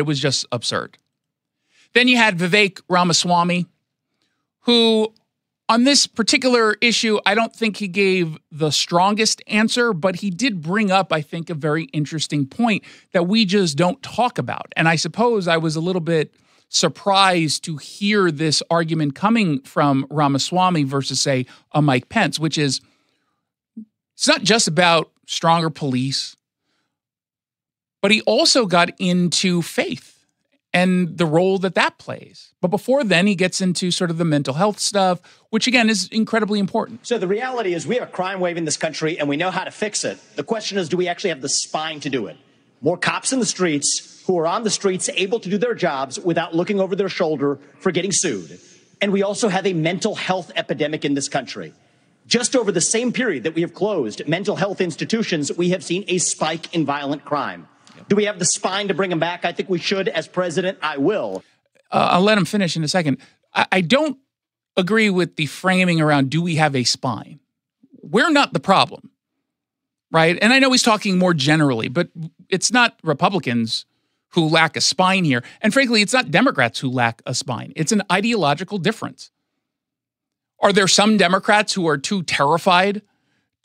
It was just absurd. Then you had Vivek Ramaswamy, who on this particular issue, I don't think he gave the strongest answer, but he did bring up, I think, a very interesting point that we just don't talk about. And I suppose I was a little bit surprised to hear this argument coming from Ramaswamy versus, say, a Mike Pence, which is it's not just about stronger police, but he also got into faith and the role that that plays. But before then, he gets into sort of the mental health stuff, which again is incredibly important. So the reality is, we have a crime wave in this country and we know how to fix it. The question is, do we actually have the spine to do it? More cops in the streets who are on the streets able to do their jobs without looking over their shoulder for getting sued. And we also have a mental health epidemic in this country. Just over the same period that we have closed mental health institutions, we have seen a spike in violent crime. Do we have the spine to bring him back? I think we should. As president, I will. Uh, I'll let him finish in a second. I, I don't agree with the framing around do we have a spine? We're not the problem, right? And I know he's talking more generally, but it's not Republicans who lack a spine here. And frankly, it's not Democrats who lack a spine. It's an ideological difference. Are there some Democrats who are too terrified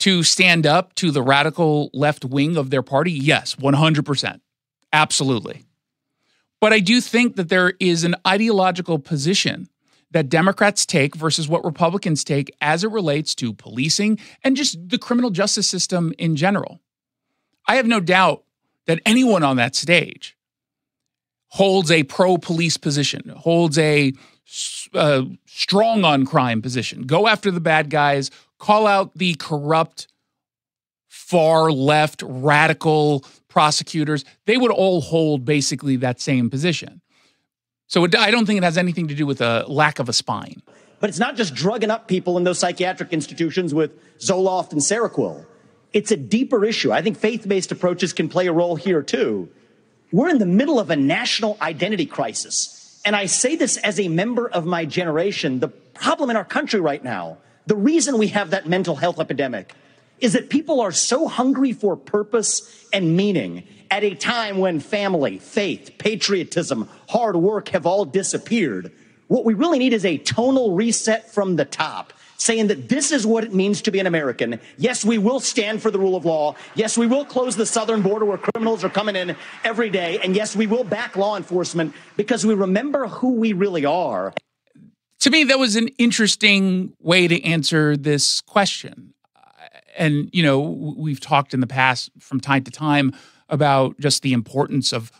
to stand up to the radical left wing of their party? Yes, 100%. Absolutely. But I do think that there is an ideological position that Democrats take versus what Republicans take as it relates to policing and just the criminal justice system in general. I have no doubt that anyone on that stage holds a pro police position, holds a uh, strong on crime position, go after the bad guys, call out the corrupt, far left, radical prosecutors. They would all hold basically that same position. So it, I don't think it has anything to do with a lack of a spine. But it's not just drugging up people in those psychiatric institutions with Zoloft and Seroquel. It's a deeper issue. I think faith based approaches can play a role here too. We're in the middle of a national identity crisis. And I say this as a member of my generation. The problem in our country right now the reason we have that mental health epidemic is that people are so hungry for purpose and meaning at a time when family, faith, patriotism, hard work have all disappeared. What we really need is a tonal reset from the top, saying that this is what it means to be an American. Yes, we will stand for the rule of law. Yes, we will close the southern border where criminals are coming in every day. And yes, we will back law enforcement because we remember who we really are to me, that was an interesting way to answer this question. And, you know, we've talked in the past from time to time about just the importance of,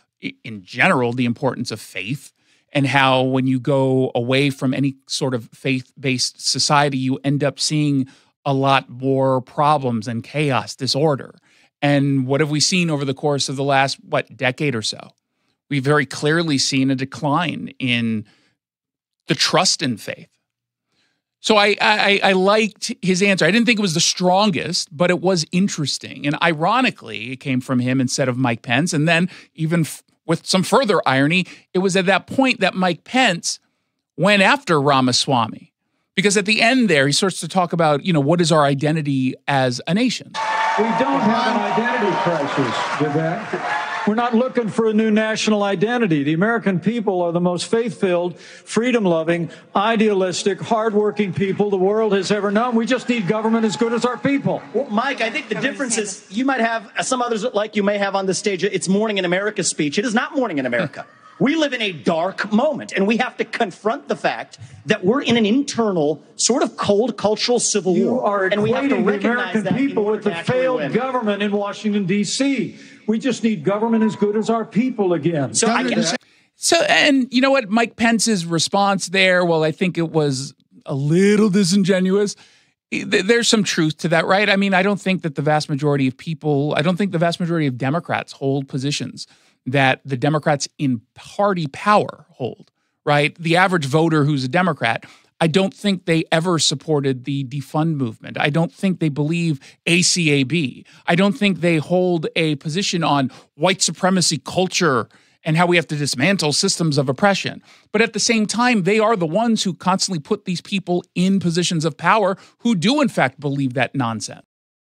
in general, the importance of faith and how when you go away from any sort of faith based society, you end up seeing a lot more problems and chaos, disorder. And what have we seen over the course of the last, what, decade or so? We've very clearly seen a decline in the trust in faith. So I, I, I liked his answer. I didn't think it was the strongest, but it was interesting. And ironically, it came from him instead of Mike Pence. And then even with some further irony, it was at that point that Mike Pence went after Ramaswamy. Because at the end there, he starts to talk about, you know, what is our identity as a nation? We don't have an identity crisis that. We're not looking for a new national identity. The American people are the most faith filled, freedom loving, idealistic, hardworking people the world has ever known. We just need government as good as our people. Well, Mike, I think the difference is you might have uh, some others like you may have on the stage. It's Morning in America speech. It is not Morning in America. We live in a dark moment, and we have to confront the fact that we're in an internal, sort of cold cultural civil you war. Are and we have to recognize the American people with the failed win. government in Washington, D.C. We just need government as good as our people again. So I can. So and you know what, Mike Pence's response there. Well, I think it was a little disingenuous. There's some truth to that, right? I mean, I don't think that the vast majority of people, I don't think the vast majority of Democrats hold positions that the Democrats in party power hold, right? The average voter who's a Democrat, I don't think they ever supported the defund movement. I don't think they believe ACAB. I don't think they hold a position on white supremacy culture and how we have to dismantle systems of oppression. But at the same time, they are the ones who constantly put these people in positions of power who do, in fact, believe that nonsense.